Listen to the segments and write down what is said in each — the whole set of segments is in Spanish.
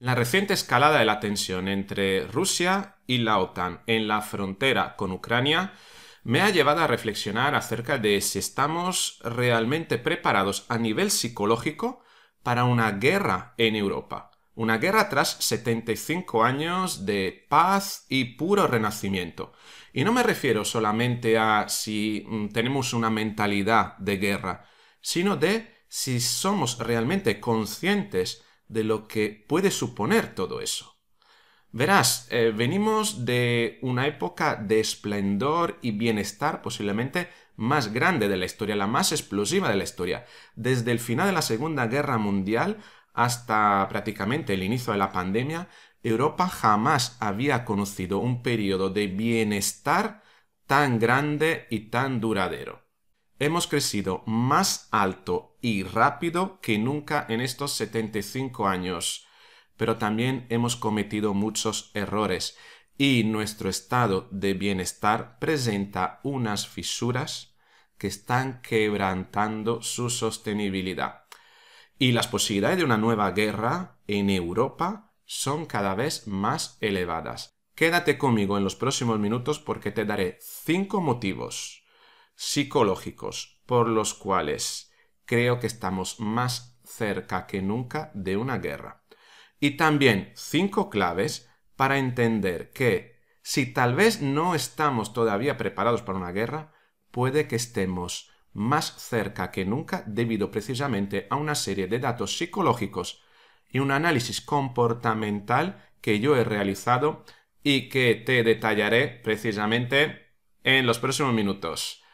La reciente escalada de la tensión entre Rusia y la OTAN en la frontera con Ucrania me ha llevado a reflexionar acerca de si estamos realmente preparados a nivel psicológico para una guerra en Europa. Una guerra tras 75 años de paz y puro renacimiento. Y no me refiero solamente a si mm, tenemos una mentalidad de guerra, sino de si somos realmente conscientes de lo que puede suponer todo eso. Verás, eh, venimos de una época de esplendor y bienestar posiblemente más grande de la historia, la más explosiva de la historia. Desde el final de la Segunda Guerra Mundial hasta prácticamente el inicio de la pandemia, Europa jamás había conocido un periodo de bienestar tan grande y tan duradero. Hemos crecido más alto y rápido que nunca en estos 75 años, pero también hemos cometido muchos errores y nuestro estado de bienestar presenta unas fisuras que están quebrantando su sostenibilidad. Y las posibilidades de una nueva guerra en Europa son cada vez más elevadas. Quédate conmigo en los próximos minutos porque te daré cinco motivos psicológicos por los cuales creo que estamos más cerca que nunca de una guerra. Y también cinco claves para entender que si tal vez no estamos todavía preparados para una guerra, puede que estemos más cerca que nunca debido precisamente a una serie de datos psicológicos y un análisis comportamental que yo he realizado y que te detallaré precisamente en los próximos minutos.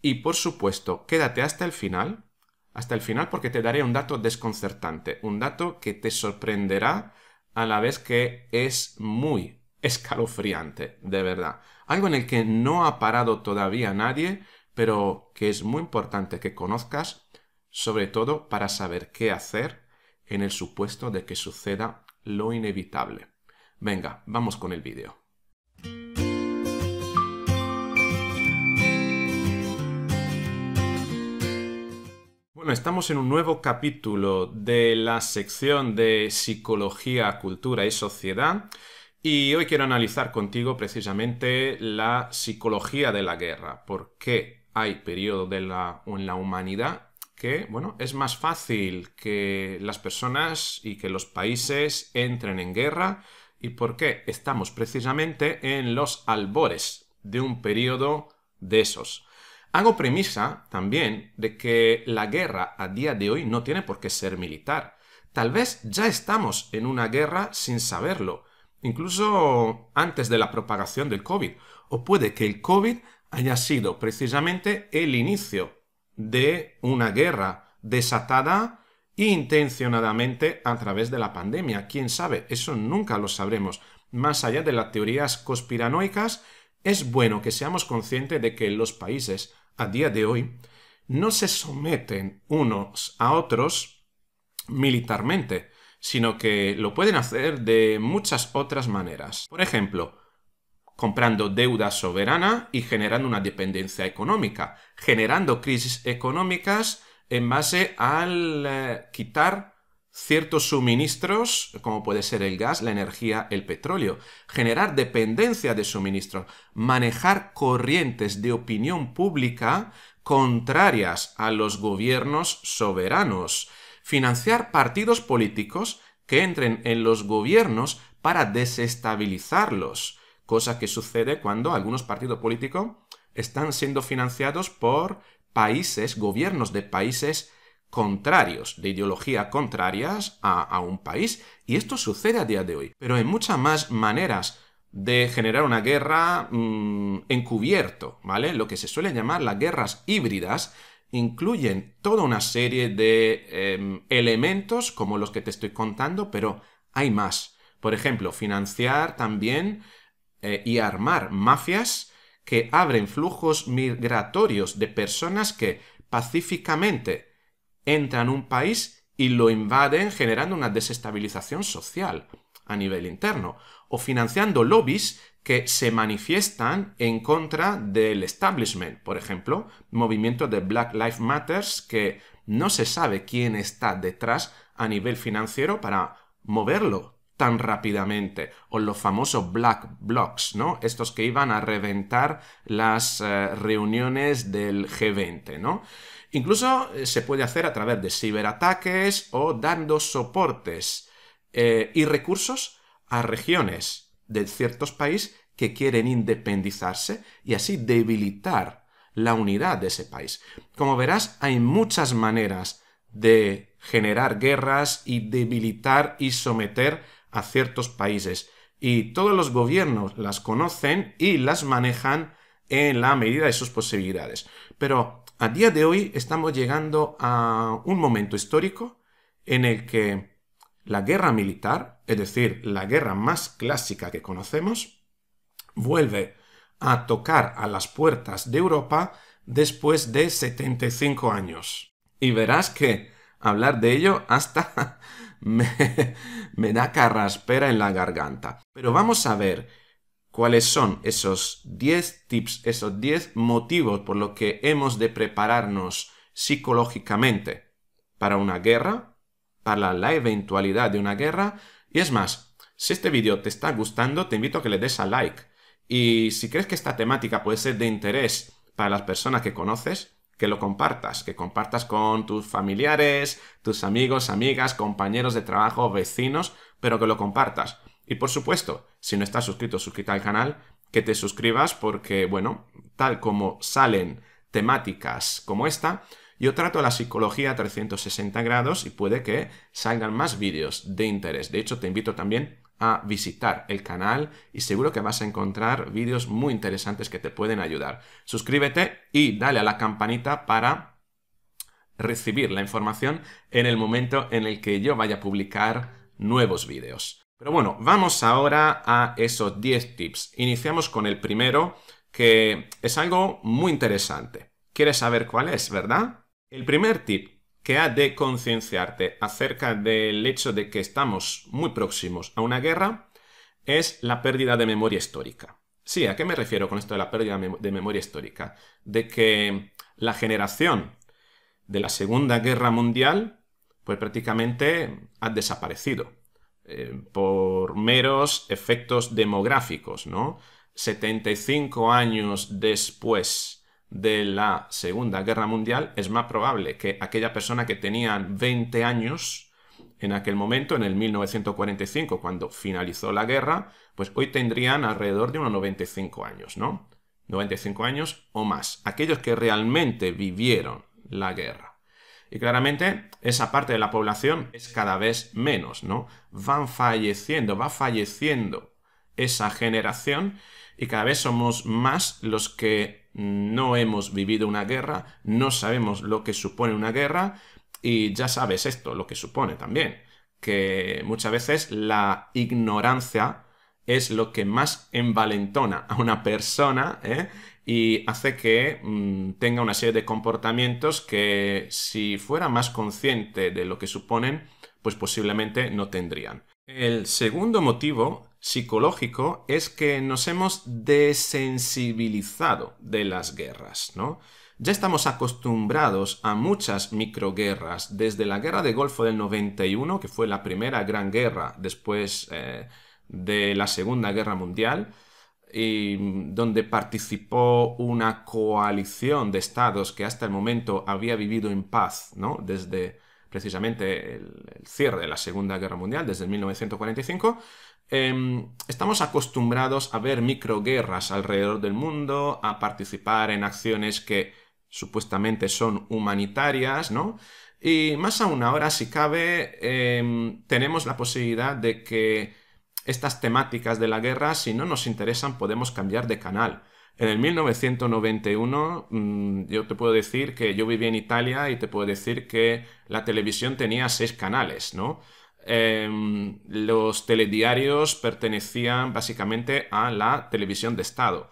Y por supuesto, quédate hasta el final, hasta el final porque te daré un dato desconcertante, un dato que te sorprenderá a la vez que es muy escalofriante, de verdad. Algo en el que no ha parado todavía nadie, pero que es muy importante que conozcas, sobre todo para saber qué hacer en el supuesto de que suceda lo inevitable. Venga, vamos con el vídeo. Bueno, estamos en un nuevo capítulo de la sección de Psicología, Cultura y Sociedad y hoy quiero analizar contigo precisamente la psicología de la guerra, por qué hay la, en la humanidad que, bueno, es más fácil que las personas y que los países entren en guerra y por qué estamos precisamente en los albores de un periodo de esos. Hago premisa también de que la guerra a día de hoy no tiene por qué ser militar. Tal vez ya estamos en una guerra sin saberlo, incluso antes de la propagación del COVID. O puede que el COVID haya sido precisamente el inicio de una guerra desatada intencionadamente a través de la pandemia. ¿Quién sabe? Eso nunca lo sabremos. Más allá de las teorías conspiranoicas, es bueno que seamos conscientes de que los países a día de hoy no se someten unos a otros militarmente, sino que lo pueden hacer de muchas otras maneras. Por ejemplo, comprando deuda soberana y generando una dependencia económica, generando crisis económicas en base al eh, quitar ciertos suministros, como puede ser el gas, la energía, el petróleo, generar dependencia de suministros, manejar corrientes de opinión pública contrarias a los gobiernos soberanos, financiar partidos políticos que entren en los gobiernos para desestabilizarlos, cosa que sucede cuando algunos partidos políticos están siendo financiados por países, gobiernos de países contrarios, de ideología contrarias a, un país. Y esto sucede a día de hoy. Pero hay muchas más maneras de generar una guerra mm, encubierto, ¿vale? Lo que se suele llamar las guerras híbridas incluyen toda una serie de em, elementos como los que te estoy contando, pero hay más. Por ejemplo, financiar también eh, y armar mafias que abren flujos migratorios de personas que pacíficamente entran a un país y lo invaden generando una desestabilización social a nivel interno o financiando lobbies que se manifiestan en contra del establishment, por ejemplo, movimiento de Black Lives Matters que no se sabe quién está detrás a nivel financiero para moverlo tan rápidamente, o los famosos black blocs, ¿no? Estos que iban a reventar las eh, reuniones del G20, ¿no? Incluso eh, se puede hacer a través de ciberataques o dando soportes eh, y recursos a regiones de ciertos países que quieren independizarse y así debilitar la unidad de ese país. Como verás, hay muchas maneras de generar guerras y debilitar y someter a ciertos países. Y todos los gobiernos las conocen y las manejan en la medida de sus posibilidades. Pero a día de hoy estamos llegando a un momento histórico en el que la guerra militar, es decir, la guerra más clásica que conocemos, vuelve a tocar a las puertas de Europa después de 75 años. Y verás que hablar de ello hasta me, da carraspera en la garganta. Pero vamos a ver cuáles son esos 10 tips, esos 10 motivos por los que hemos de prepararnos psicológicamente para una guerra, para la eventualidad de una guerra. Y es más, si este vídeo te está gustando, te invito a que le des a like. Y si crees que esta temática puede ser de interés para las personas que conoces, que lo compartas, que compartas con tus familiares, tus amigos, amigas, compañeros de trabajo, vecinos, pero que lo compartas. Y por supuesto, si no estás suscrito, suscrita al canal, que te suscribas porque, bueno, tal como salen temáticas como esta, yo trato la psicología a 360 grados y puede que salgan más vídeos de interés. De hecho, te invito también a visitar el canal y seguro que vas a encontrar vídeos muy interesantes que te pueden ayudar. Suscríbete y dale a la campanita para recibir la información en el momento en el que yo vaya a publicar nuevos vídeos. Pero bueno, vamos ahora a esos 10 tips. Iniciamos con el primero, que es algo muy interesante. ¿Quieres saber cuál es, verdad? El primer tip que ha de concienciarte acerca del hecho de que estamos muy próximos a una guerra es la pérdida de memoria histórica. Sí, ¿a qué me refiero con esto de la pérdida de memoria histórica? De que la generación de la Segunda Guerra Mundial, pues prácticamente ha desaparecido eh, por meros efectos demográficos, ¿no? 75 años después de la Segunda Guerra Mundial, es más probable que aquella persona que tenía 20 años en aquel momento, en el 1945, cuando finalizó la guerra, pues hoy tendrían alrededor de unos 95 años, ¿no? 95 años o más. Aquellos que realmente vivieron la guerra. Y claramente esa parte de la población es cada vez menos, ¿no? Van falleciendo, va falleciendo esa generación y cada vez somos más los que no hemos vivido una guerra, no sabemos lo que supone una guerra y ya sabes esto, lo que supone también, que muchas veces la ignorancia es lo que más envalentona a una persona ¿eh? Y hace que mm, tenga una serie de comportamientos que si fuera más consciente de lo que suponen, pues posiblemente no tendrían. El segundo motivo psicológico es que nos hemos desensibilizado de las guerras, ¿no? Ya estamos acostumbrados a muchas microguerras, desde la guerra de Golfo del 91, que fue la primera gran guerra después eh, de la Segunda Guerra Mundial, y donde participó una coalición de estados que hasta el momento había vivido en paz, ¿no? Desde precisamente el, cierre de la Segunda Guerra Mundial, desde 1945, em, estamos acostumbrados a ver microguerras alrededor del mundo, a participar en acciones que supuestamente son humanitarias, ¿no? Y más aún ahora, si cabe, em, tenemos la posibilidad de que estas temáticas de la guerra, si no nos interesan, podemos cambiar de canal. En el 1991 mm, yo te puedo decir que yo vivía en Italia y te puedo decir que la televisión tenía seis canales, ¿no? Em, los telediarios pertenecían básicamente a la televisión de Estado.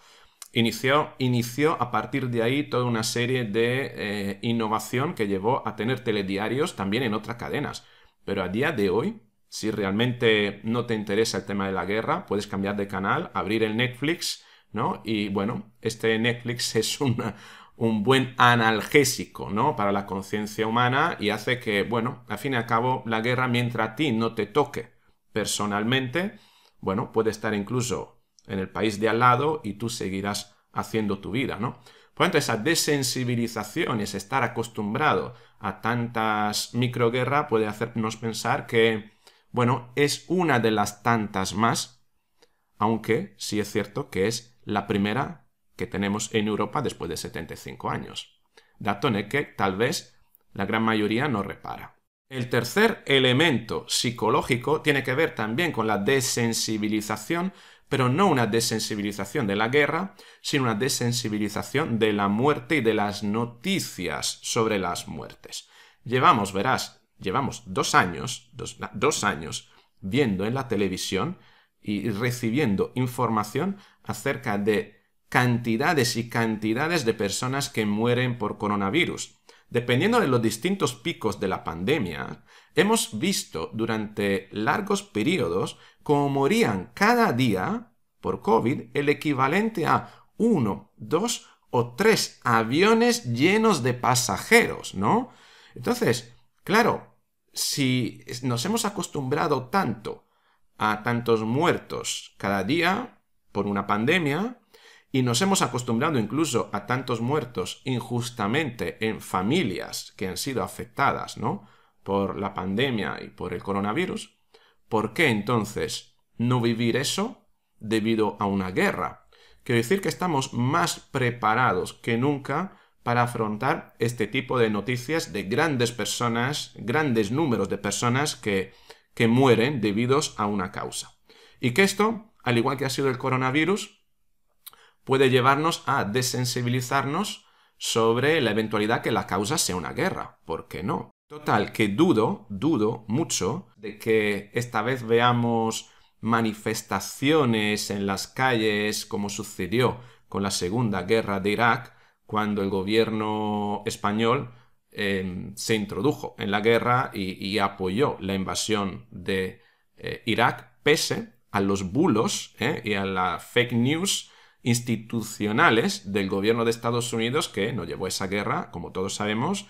Inició, inició a partir de ahí toda una serie de eh, innovación que llevó a tener telediarios también en otras cadenas. Pero a día de hoy, si realmente no te interesa el tema de la guerra, puedes cambiar de canal, abrir el Netflix ¿no? Y bueno, este Netflix es un buen analgésico, ¿no? Para la conciencia humana y hace que, bueno, al fin y al cabo, la guerra mientras a ti no te toque personalmente, bueno, puede estar incluso en el país de al lado y tú seguirás haciendo tu vida, ¿no? Por tanto, esa desensibilización, ese estar acostumbrado a tantas microguerras puede hacernos pensar que, bueno, es una de las tantas más, aunque sí es cierto que es la primera que tenemos en Europa después de 75 años. Dato en el que tal vez la gran mayoría no repara. El tercer elemento psicológico tiene que ver también con la desensibilización pero no una desensibilización de la guerra, sino una desensibilización de la muerte y de las noticias sobre las muertes. Llevamos, verás, llevamos dos años, dos, años viendo en la televisión y recibiendo información acerca de cantidades y cantidades de personas que mueren por coronavirus. Dependiendo de los distintos picos de la pandemia, hemos visto durante largos periodos cómo morían cada día por COVID el equivalente a uno, dos o tres aviones llenos de pasajeros, ¿no? Entonces, claro, si nos hemos acostumbrado tanto a tantos muertos cada día por una pandemia, y nos hemos acostumbrado incluso a tantos muertos injustamente en familias que han sido afectadas, ¿no? por la pandemia y por el coronavirus, ¿por qué entonces no vivir eso debido a una guerra? Quiero decir que estamos más preparados que nunca para afrontar este tipo de noticias de grandes personas, grandes números de personas que, que mueren debido a una causa. Y que esto, al igual que ha sido el coronavirus, puede llevarnos a desensibilizarnos sobre la eventualidad que la causa sea una guerra. ¿Por qué no? Total, que dudo, dudo mucho de que esta vez veamos manifestaciones en las calles como sucedió con la Segunda Guerra de Irak, cuando el gobierno español em, se introdujo en la guerra y, apoyó la invasión de eh, Irak, pese a los bulos eh, y a las fake news institucionales del gobierno de Estados Unidos que no llevó esa guerra, como todos sabemos,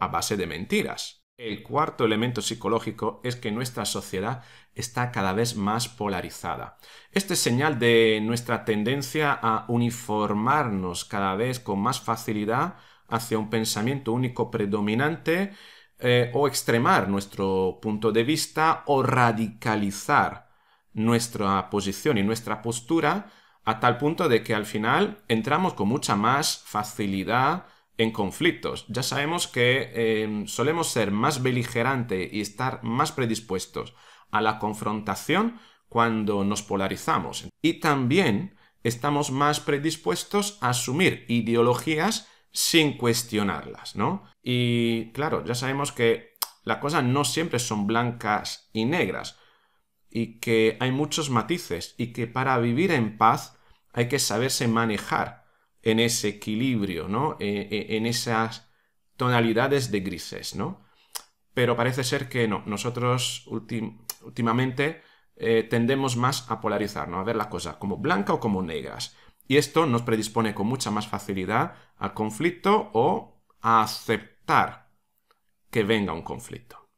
a base de mentiras. El cuarto elemento psicológico es que nuestra sociedad está cada vez más polarizada. Este es señal de nuestra tendencia a uniformarnos cada vez con más facilidad hacia un pensamiento único predominante eh, o extremar nuestro punto de vista o radicalizar nuestra posición y nuestra postura a tal punto de que al final entramos con mucha más facilidad en conflictos. Ya sabemos que em, solemos ser más beligerantes y estar más predispuestos a la confrontación cuando nos polarizamos. Y también estamos más predispuestos a asumir ideologías sin cuestionarlas, ¿no? Y claro, ya sabemos que las cosas no siempre son blancas y negras y que hay muchos matices y que para vivir en paz hay que saberse manejar en ese equilibrio, ¿no? E, e, en esas tonalidades de grises, ¿no? Pero parece ser que no. Nosotros últimamente eh, tendemos más a polarizar, ¿no? A ver las cosas como blancas o como negras. Y esto nos predispone con mucha más facilidad al conflicto o a aceptar que venga un conflicto.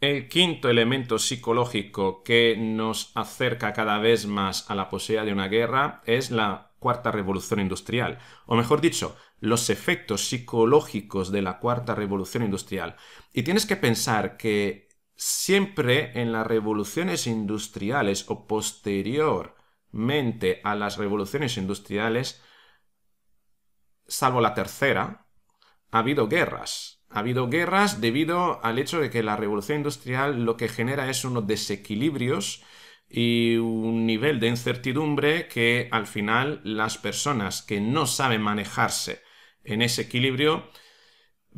El quinto elemento psicológico que nos acerca cada vez más a la posibilidad de una guerra es la cuarta revolución industrial, o mejor dicho, los efectos psicológicos de la cuarta revolución industrial. Y tienes que pensar que siempre en las revoluciones industriales o posteriormente a las revoluciones industriales, salvo la tercera, ha habido guerras. Ha habido guerras debido al hecho de que la revolución industrial lo que genera es unos desequilibrios y un nivel de incertidumbre que al final las personas que no saben manejarse en ese equilibrio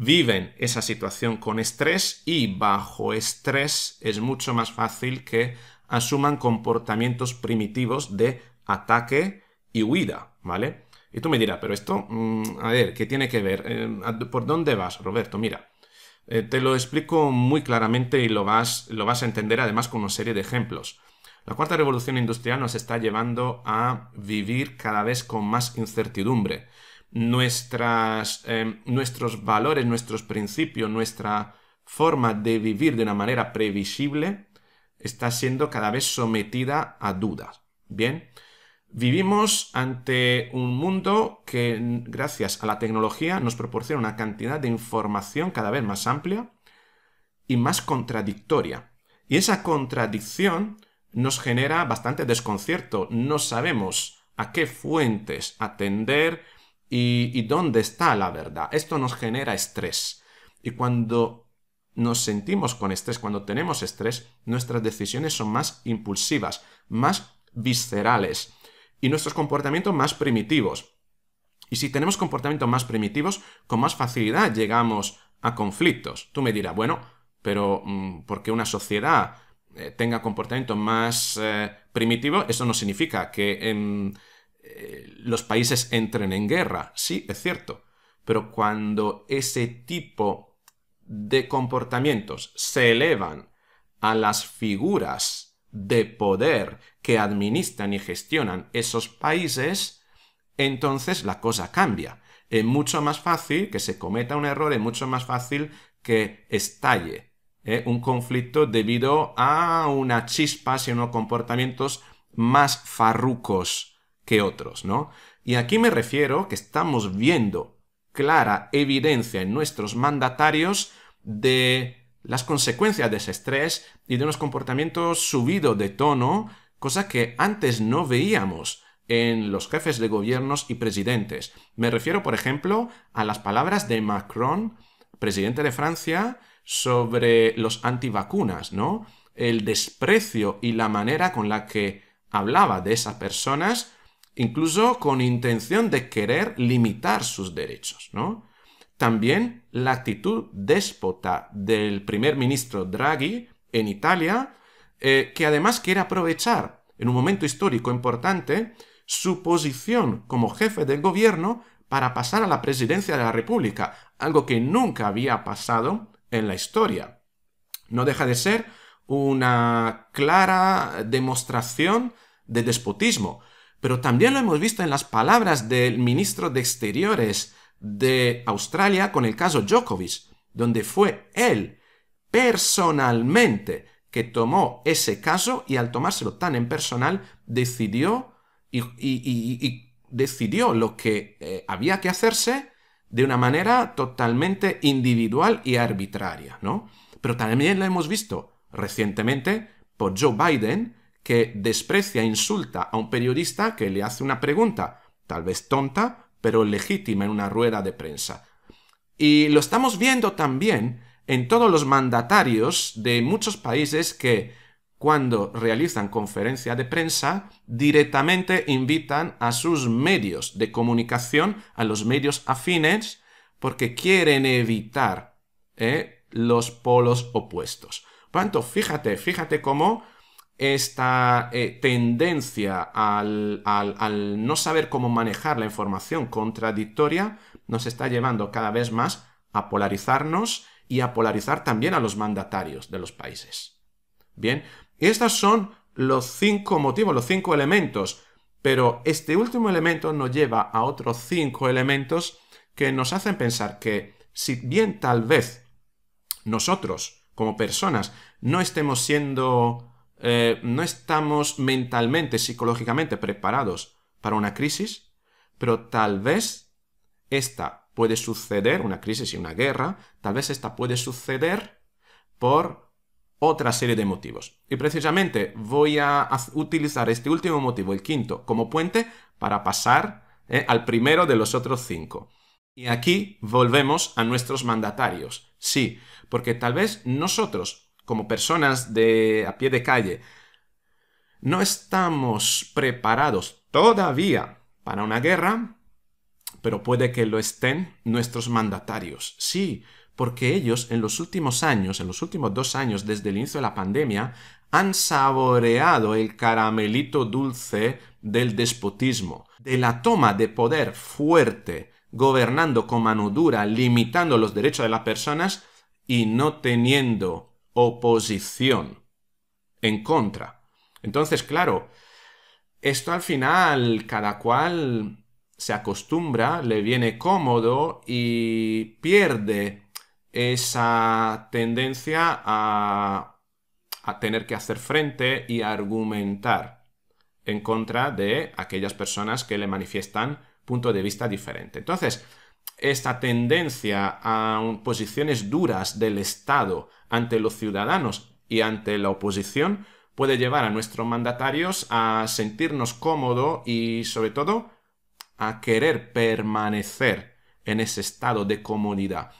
viven esa situación con estrés y bajo estrés es mucho más fácil que asuman comportamientos primitivos de ataque y huida, ¿vale? Y tú me dirás, pero esto, mm, a ver, ¿qué tiene que ver? Eh, ¿Por dónde vas, Roberto? Mira, eh, te lo explico muy claramente y lo vas, lo vas a entender además con una serie de ejemplos. La cuarta revolución industrial nos está llevando a vivir cada vez con más incertidumbre. Nuestras, eh, nuestros valores, nuestros principios, nuestra forma de vivir de una manera previsible está siendo cada vez sometida a dudas. Bien, vivimos ante un mundo que gracias a la tecnología nos proporciona una cantidad de información cada vez más amplia y más contradictoria. Y esa contradicción nos genera bastante desconcierto. No sabemos a qué fuentes atender y, dónde está la verdad. Esto nos genera estrés. Y cuando nos sentimos con estrés, cuando tenemos estrés, nuestras decisiones son más impulsivas, más viscerales y nuestros comportamientos más primitivos. Y si tenemos comportamientos más primitivos, con más facilidad llegamos a conflictos. Tú me dirás, bueno, pero mm, porque una sociedad eh, tenga comportamientos más eh, primitivos, eso no significa que los países entren en guerra. Sí, es cierto. Pero cuando ese tipo de comportamientos se elevan a las figuras de poder que administran y gestionan esos países, entonces la cosa cambia. Es mucho más fácil que se cometa un error, es mucho más fácil que estalle ¿eh? un conflicto debido a una chispas y unos comportamientos más farrucos que otros, ¿no? Y aquí me refiero que estamos viendo clara evidencia en nuestros mandatarios de las consecuencias de ese estrés y de unos comportamientos subidos de tono, cosa que antes no veíamos en los jefes de gobiernos y presidentes. Me refiero, por ejemplo, a las palabras de Macron, presidente de Francia, sobre los antivacunas, ¿no? El desprecio y la manera con la que hablaba de esas personas, incluso con intención de querer limitar sus derechos, ¿no? También la actitud déspota del primer ministro Draghi en Italia, eh, que además quiere aprovechar en un momento histórico importante su posición como jefe del gobierno para pasar a la presidencia de la República, algo que nunca había pasado en la historia. No deja de ser una clara demostración de despotismo, pero también lo hemos visto en las palabras del ministro de Exteriores de Australia con el caso Djokovic, donde fue él personalmente que tomó ese caso y al tomárselo tan en personal decidió y, decidió lo que eh, había que hacerse de una manera totalmente individual y arbitraria, ¿no? Pero también lo hemos visto recientemente por Joe Biden, que desprecia e insulta a un periodista que le hace una pregunta, tal vez tonta, pero legítima en una rueda de prensa. Y lo estamos viendo también en todos los mandatarios de muchos países que, cuando realizan conferencia de prensa, directamente invitan a sus medios de comunicación, a los medios afines, porque quieren evitar ¿eh? los polos opuestos. Por tanto, fíjate, fíjate cómo esta eh, tendencia al, no saber cómo manejar la información contradictoria nos está llevando cada vez más a polarizarnos y a polarizar también a los mandatarios de los países. Bien, estos son los cinco motivos, los cinco elementos, pero este último elemento nos lleva a otros cinco elementos que nos hacen pensar que si bien tal vez nosotros como personas no estemos siendo eh, no estamos mentalmente, psicológicamente preparados para una crisis, pero tal vez esta puede suceder, una crisis y una guerra, tal vez esta puede suceder por otra serie de motivos. Y precisamente voy a utilizar este último motivo, el quinto, como puente para pasar eh, al primero de los otros cinco. Y aquí volvemos a nuestros mandatarios. Sí, porque tal vez nosotros como personas de a pie de calle, no estamos preparados todavía para una guerra, pero puede que lo estén nuestros mandatarios. Sí, porque ellos en los últimos años, en los últimos dos años desde el inicio de la pandemia, han saboreado el caramelito dulce del despotismo, de la toma de poder fuerte, gobernando con mano dura, limitando los derechos de las personas y no teniendo oposición, en contra. Entonces, claro, esto al final cada cual se acostumbra, le viene cómodo y pierde esa tendencia a, a tener que hacer frente y argumentar en contra de aquellas personas que le manifiestan punto de vista diferente. Entonces, esta tendencia a posiciones duras del Estado ante los ciudadanos y ante la oposición puede llevar a nuestros mandatarios a sentirnos cómodos y sobre todo a querer permanecer en ese estado de comodidad.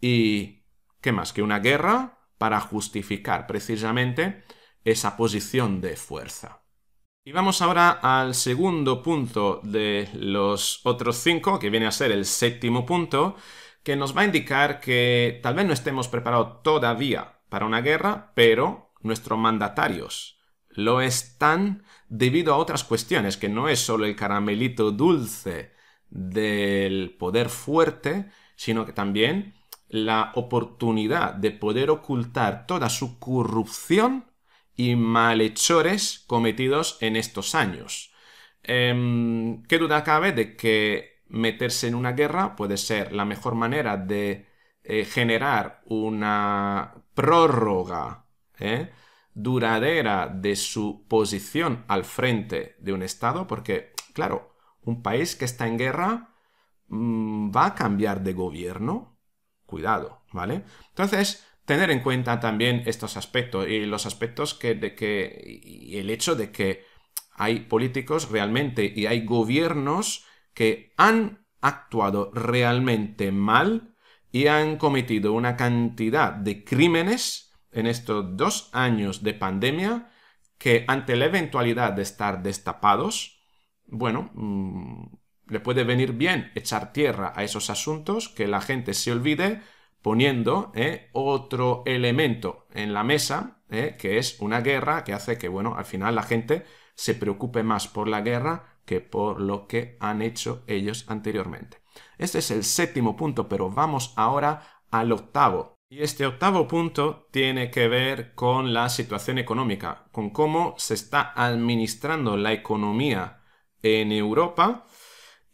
¿Y qué más que una guerra para justificar precisamente esa posición de fuerza? Y vamos ahora al segundo punto de los otros cinco, que viene a ser el séptimo punto, que nos va a indicar que tal vez no estemos preparados todavía para una guerra, pero nuestros mandatarios lo están debido a otras cuestiones, que no es solo el caramelito dulce del poder fuerte, sino que también la oportunidad de poder ocultar toda su corrupción y malhechores cometidos en estos años. Em, ¿Qué duda cabe de que meterse en una guerra puede ser la mejor manera de eh, generar una prórroga eh, duradera de su posición al frente de un Estado? Porque, claro, un país que está en guerra mm, va a cambiar de gobierno. Cuidado, ¿vale? Entonces, tener en cuenta también estos aspectos y los aspectos que, de que y el hecho de que hay políticos realmente y hay gobiernos que han actuado realmente mal y han cometido una cantidad de crímenes en estos dos años de pandemia que ante la eventualidad de estar destapados, bueno, mm, le puede venir bien echar tierra a esos asuntos, que la gente se olvide poniendo eh, otro elemento en la mesa, eh, que es una guerra que hace que, bueno, al final la gente se preocupe más por la guerra que por lo que han hecho ellos anteriormente. Este es el séptimo punto, pero vamos ahora al octavo. Y este octavo punto tiene que ver con la situación económica, con cómo se está administrando la economía en Europa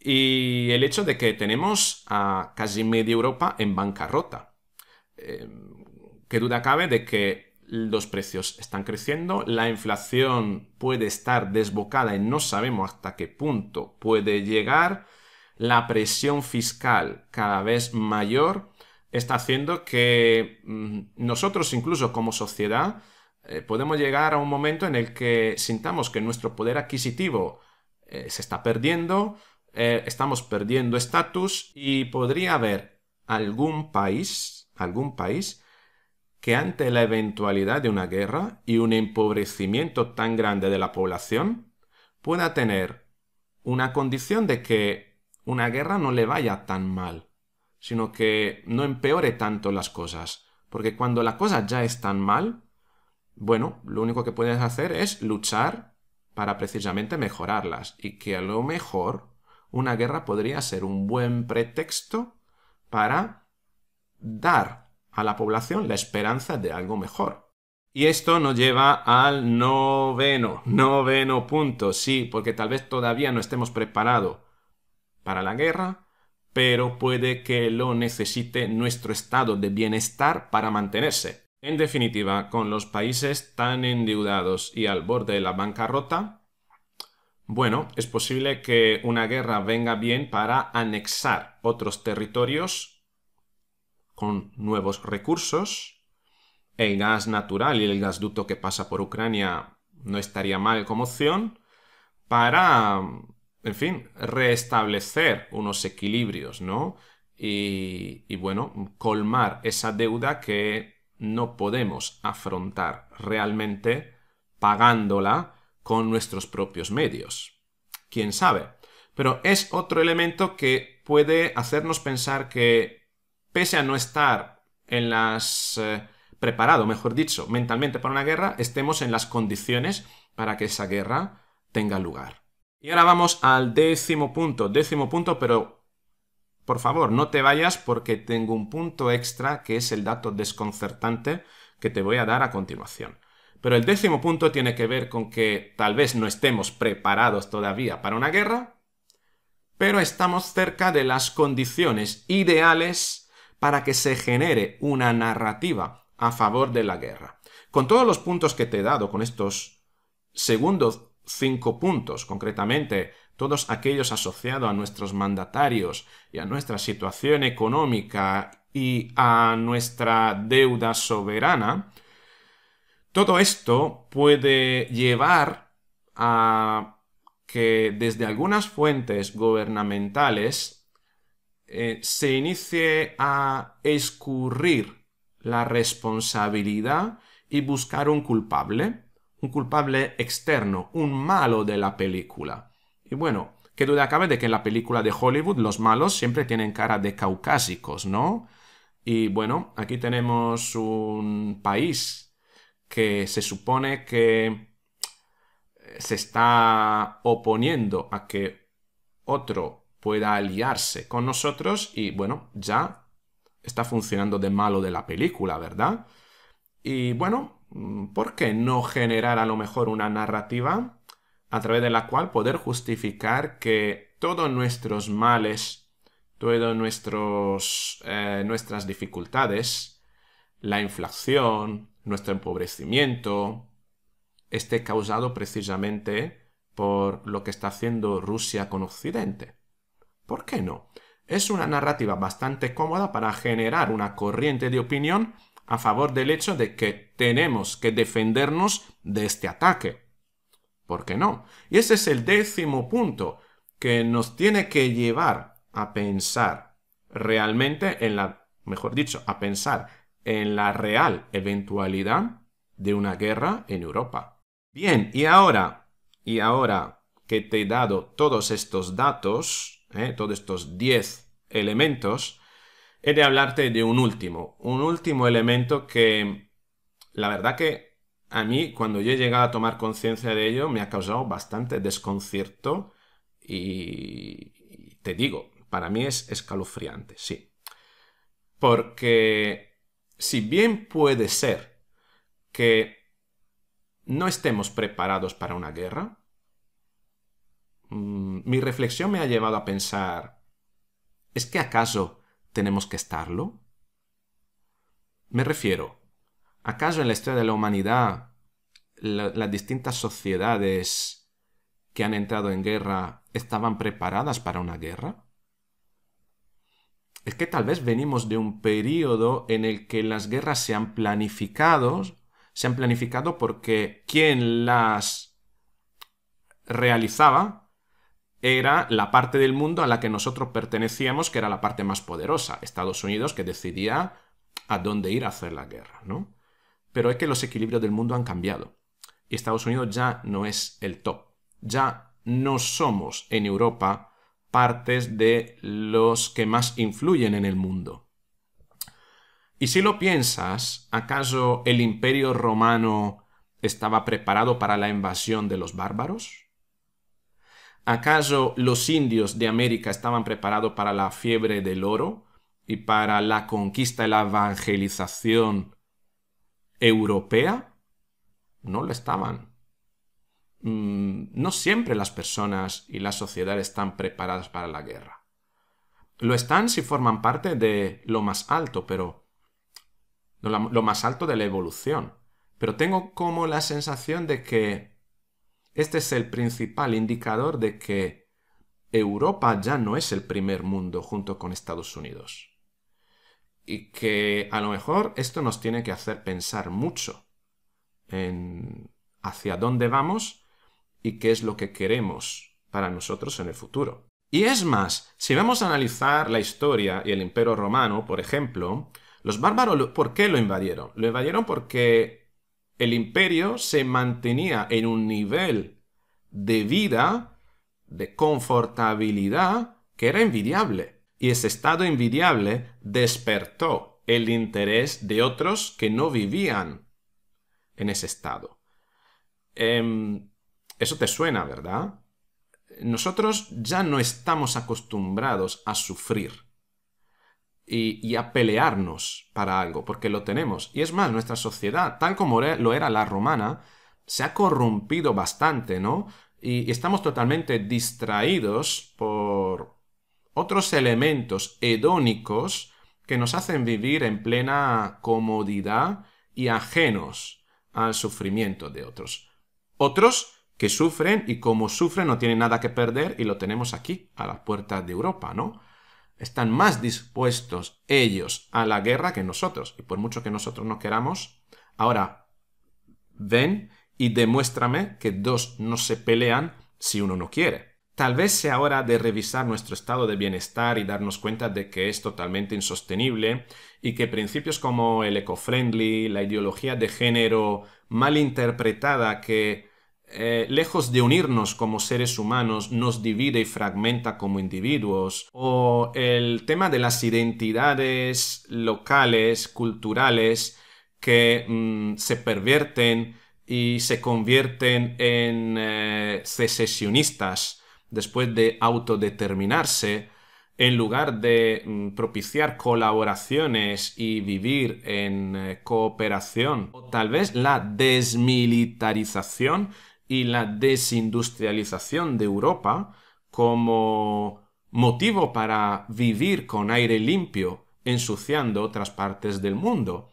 y el hecho de que tenemos a casi media Europa en bancarrota. Eh, ¿Qué duda cabe de que los precios están creciendo? La inflación puede estar desbocada y no sabemos hasta qué punto puede llegar. La presión fiscal cada vez mayor está haciendo que mm, nosotros incluso como sociedad eh, podemos llegar a un momento en el que sintamos que nuestro poder adquisitivo eh, se está perdiendo, eh, estamos perdiendo estatus y podría haber algún país, algún país que ante la eventualidad de una guerra y un empobrecimiento tan grande de la población pueda tener una condición de que una guerra no le vaya tan mal, sino que no empeore tanto las cosas, porque cuando la cosa ya es tan mal, bueno, lo único que puedes hacer es luchar para precisamente mejorarlas y que a lo mejor una guerra podría ser un buen pretexto para dar a la población la esperanza de algo mejor. Y esto nos lleva al noveno, noveno punto, sí, porque tal vez todavía no estemos preparados para la guerra, pero puede que lo necesite nuestro estado de bienestar para mantenerse. En definitiva, con los países tan endeudados y al borde de la bancarrota, bueno, es posible que una guerra venga bien para anexar otros territorios con nuevos recursos. El gas natural y el gasducto que pasa por Ucrania no estaría mal como opción para, en fin, restablecer unos equilibrios, ¿no? Y, y bueno, colmar esa deuda que no podemos afrontar realmente pagándola con nuestros propios medios. ¿Quién sabe? Pero es otro elemento que puede hacernos pensar que, pese a no estar en las... Eh, preparado, mejor dicho, mentalmente para una guerra, estemos en las condiciones para que esa guerra tenga lugar. Y ahora vamos al décimo punto, décimo punto, pero por favor, no te vayas porque tengo un punto extra que es el dato desconcertante que te voy a dar a continuación. Pero el décimo punto tiene que ver con que tal vez no estemos preparados todavía para una guerra, pero estamos cerca de las condiciones ideales para que se genere una narrativa a favor de la guerra. Con todos los puntos que te he dado, con estos segundos cinco puntos, concretamente todos aquellos asociados a nuestros mandatarios y a nuestra situación económica y a nuestra deuda soberana, todo esto puede llevar a que desde algunas fuentes gubernamentales eh, se inicie a escurrir la responsabilidad y buscar un culpable, un culpable externo, un malo de la película. Y bueno, qué duda cabe de que en la película de Hollywood los malos siempre tienen cara de caucásicos, ¿no? Y bueno, aquí tenemos un país que se supone que se está oponiendo a que otro pueda aliarse con nosotros y bueno, ya está funcionando de malo de la película, ¿verdad? Y bueno, ¿por qué no generar a lo mejor una narrativa a través de la cual poder justificar que todos nuestros males, todas eh, nuestras dificultades, la inflación, nuestro empobrecimiento, esté causado precisamente por lo que está haciendo Rusia con Occidente. ¿Por qué no? Es una narrativa bastante cómoda para generar una corriente de opinión a favor del hecho de que tenemos que defendernos de este ataque. ¿Por qué no? Y ese es el décimo punto que nos tiene que llevar a pensar realmente en la, mejor dicho, a pensar en la real eventualidad de una guerra en Europa. Bien, y ahora, y ahora que te he dado todos estos datos, ¿eh? todos estos 10 elementos, he de hablarte de un último, un último elemento que la verdad que a mí cuando yo he llegado a tomar conciencia de ello me ha causado bastante desconcierto y te digo, para mí es escalofriante, sí. Porque si bien puede ser que no estemos preparados para una guerra? Mm, mi reflexión me ha llevado a pensar, ¿es que acaso tenemos que estarlo? Me refiero, ¿acaso en la historia de la humanidad las distintas sociedades que han entrado en guerra estaban preparadas para una guerra? Es que tal vez venimos de un periodo en el que las guerras se han planificado se han planificado porque quien las realizaba era la parte del mundo a la que nosotros pertenecíamos, que era la parte más poderosa, Estados Unidos, que decidía a dónde ir a hacer la guerra, ¿no? Pero es que los equilibrios del mundo han cambiado. Y Estados Unidos ya no es el top. Ya no somos en Europa partes de los que más influyen en el mundo. Y si lo piensas, ¿acaso el imperio romano estaba preparado para la invasión de los bárbaros? ¿Acaso los indios de América estaban preparados para la fiebre del oro y para la conquista y la evangelización europea? No lo estaban. Mm, no siempre las personas y las sociedades están preparadas para la guerra. Lo están si forman parte de lo más alto, pero lo más alto de la evolución. Pero tengo como la sensación de que este es el principal indicador de que Europa ya no es el primer mundo junto con Estados Unidos. Y que a lo mejor esto nos tiene que hacer pensar mucho en hacia dónde vamos y qué es lo que queremos para nosotros en el futuro. Y es más, si vamos a analizar la historia y el imperio romano, por ejemplo, los bárbaros, ¿por qué lo invadieron? Lo invadieron porque el imperio se mantenía en un nivel de vida, de confortabilidad, que era envidiable. Y ese estado envidiable despertó el interés de otros que no vivían en ese estado. Em, eso te suena, ¿verdad? Nosotros ya no estamos acostumbrados a sufrir y, a pelearnos para algo, porque lo tenemos. Y es más, nuestra sociedad, tal como lo era la romana, se ha corrompido bastante, ¿no? Y, estamos totalmente distraídos por otros elementos hedónicos que nos hacen vivir en plena comodidad y ajenos al sufrimiento de otros. Otros que sufren y como sufren no tienen nada que perder y lo tenemos aquí, a la puerta de Europa, ¿no? Están más dispuestos ellos a la guerra que nosotros. Y por mucho que nosotros no queramos, ahora ven y demuéstrame que dos no se pelean si uno no quiere. Tal vez sea hora de revisar nuestro estado de bienestar y darnos cuenta de que es totalmente insostenible y que principios como el eco-friendly, la ideología de género mal interpretada que eh, lejos de unirnos como seres humanos, nos divide y fragmenta como individuos, o el tema de las identidades locales, culturales, que mm, se pervierten y se convierten en eh, secesionistas después de autodeterminarse, en lugar de mm, propiciar colaboraciones y vivir en eh, cooperación, o tal vez la desmilitarización y la desindustrialización de Europa como motivo para vivir con aire limpio ensuciando otras partes del mundo.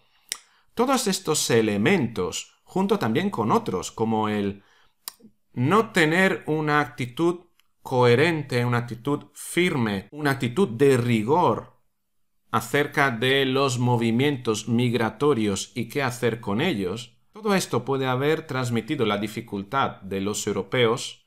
Todos estos elementos, junto también con otros, como el no tener una actitud coherente, una actitud firme, una actitud de rigor acerca de los movimientos migratorios y qué hacer con ellos, todo esto puede haber transmitido la dificultad de los europeos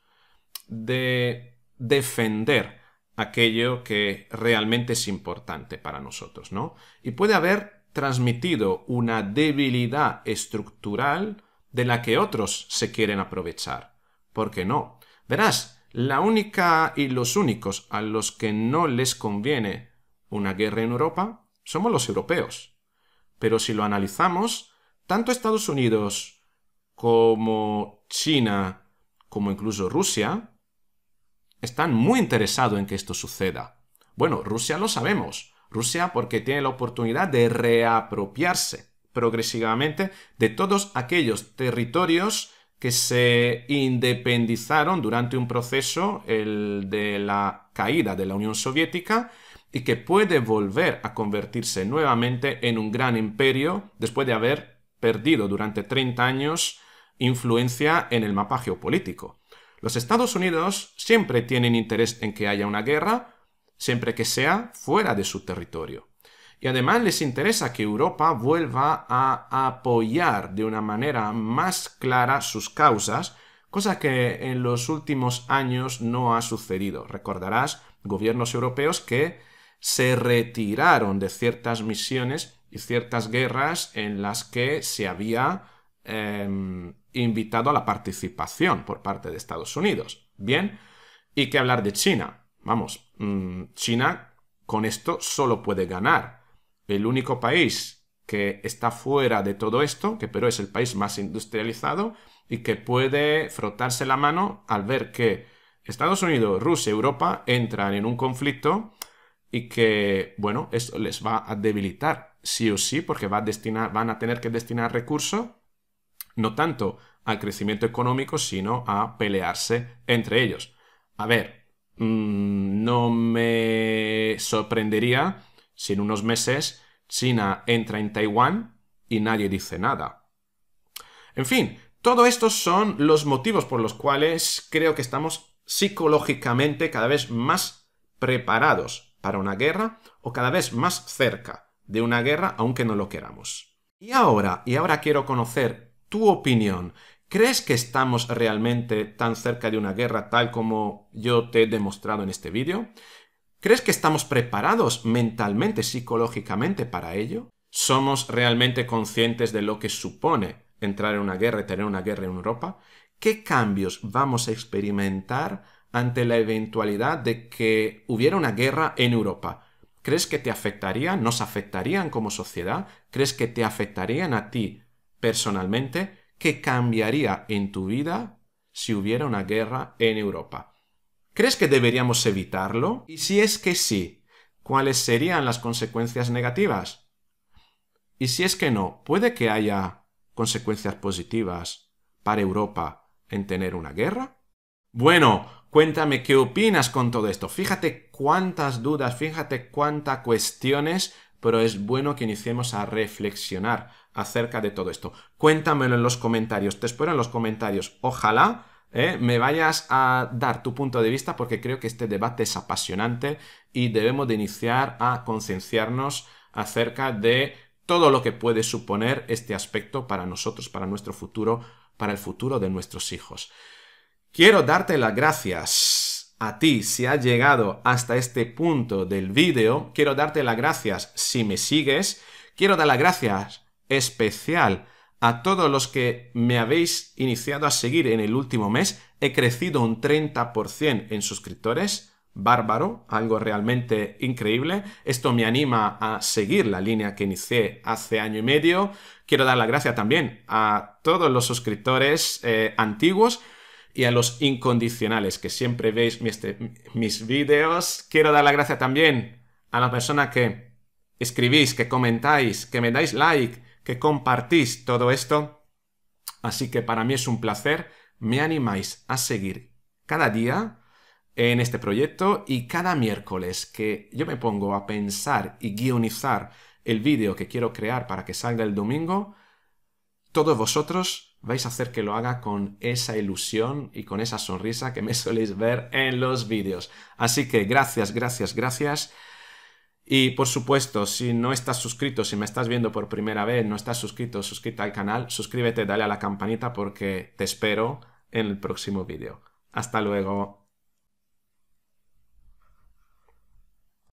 de defender aquello que realmente es importante para nosotros, ¿no? Y puede haber transmitido una debilidad estructural de la que otros se quieren aprovechar. ¿Por qué no? Verás, la única y los únicos a los que no les conviene una guerra en Europa somos los europeos. Pero si lo analizamos, tanto Estados Unidos como China, como incluso Rusia, están muy interesados en que esto suceda. Bueno, Rusia lo sabemos. Rusia porque tiene la oportunidad de reapropiarse progresivamente de todos aquellos territorios que se independizaron durante un proceso, el de la caída de la Unión Soviética, y que puede volver a convertirse nuevamente en un gran imperio después de haber perdido durante 30 años influencia en el mapa geopolítico. Los Estados Unidos siempre tienen interés en que haya una guerra, siempre que sea fuera de su territorio. Y además les interesa que Europa vuelva a apoyar de una manera más clara sus causas, cosa que en los últimos años no ha sucedido. Recordarás gobiernos europeos que se retiraron de ciertas misiones ciertas guerras en las que se había em, invitado a la participación por parte de Estados Unidos. Bien, y qué hablar de China. Vamos, mm, China con esto solo puede ganar. El único país que está fuera de todo esto, que pero es el país más industrializado y que puede frotarse la mano al ver que Estados Unidos, Rusia, Europa entran en un conflicto y que, bueno, esto les va a debilitar sí o sí, porque van a tener que destinar recursos no tanto al crecimiento económico, sino a pelearse entre ellos. A ver, mm, no me sorprendería si en unos meses China entra en Taiwán y nadie dice nada. En fin, todo estos son los motivos por los cuales creo que estamos psicológicamente cada vez más preparados para una guerra o cada vez más cerca de una guerra aunque no lo queramos. Y ahora, y ahora quiero conocer tu opinión. ¿Crees que estamos realmente tan cerca de una guerra tal como yo te he demostrado en este vídeo? ¿Crees que estamos preparados mentalmente, psicológicamente para ello? ¿Somos realmente conscientes de lo que supone entrar en una guerra y tener una guerra en Europa? ¿Qué cambios vamos a experimentar ante la eventualidad de que hubiera una guerra en Europa? ¿Crees que te afectarían? ¿Nos afectarían como sociedad? ¿Crees que te afectarían a ti personalmente? ¿Qué cambiaría en tu vida si hubiera una guerra en Europa? ¿Crees que deberíamos evitarlo? Y si es que sí, ¿cuáles serían las consecuencias negativas? Y si es que no, ¿puede que haya consecuencias positivas para Europa en tener una guerra? Bueno, cuéntame qué opinas con todo esto. Fíjate cuántas dudas, fíjate cuántas cuestiones pero es bueno que iniciemos a reflexionar acerca de todo esto. Cuéntamelo en los comentarios, te espero en los comentarios. Ojalá ¿eh? me vayas a dar tu punto de vista porque creo que este debate es apasionante y debemos de iniciar a concienciarnos acerca de todo lo que puede suponer este aspecto para nosotros, para nuestro futuro, para el futuro de nuestros hijos. Quiero darte las gracias a ti si has llegado hasta este punto del vídeo. Quiero darte las gracias si me sigues. Quiero dar las gracias especial a todos los que me habéis iniciado a seguir en el último mes. He crecido un 30% en suscriptores bárbaro, algo realmente increíble. Esto me anima a seguir la línea que inicié hace año y medio. Quiero dar la gracia también a todos los suscriptores eh, antiguos y a los incondicionales que siempre veis mis vídeos. Quiero dar la gracia también a la persona que escribís, que comentáis, que me dais like, que compartís todo esto. Así que para mí es un placer. Me animáis a seguir cada día en este proyecto y cada miércoles que yo me pongo a pensar y guionizar el vídeo que quiero crear para que salga el domingo, todos vosotros vais a hacer que lo haga con esa ilusión y con esa sonrisa que me soléis ver en los vídeos. Así que gracias, gracias, gracias. Y por supuesto, si no estás suscrito, si me estás viendo por primera vez, no estás suscrito, suscríbete al canal, suscríbete, dale a la campanita porque te espero en el próximo vídeo. Hasta luego.